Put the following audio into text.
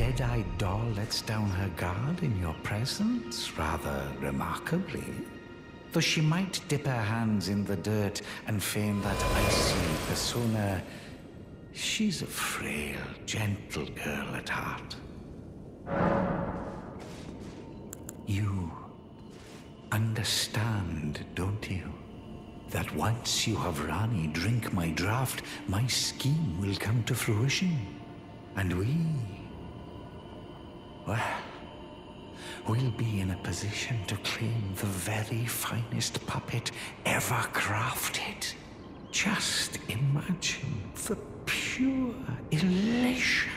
dead-eyed doll lets down her guard in your presence, rather remarkably. Though she might dip her hands in the dirt and feign that icy persona, she's a frail, gentle girl at heart. You understand, don't you? That once you have Ranni drink my draft, my scheme will come to fruition. And we we'll be in a position to claim the very finest puppet ever crafted. Just imagine the pure elation.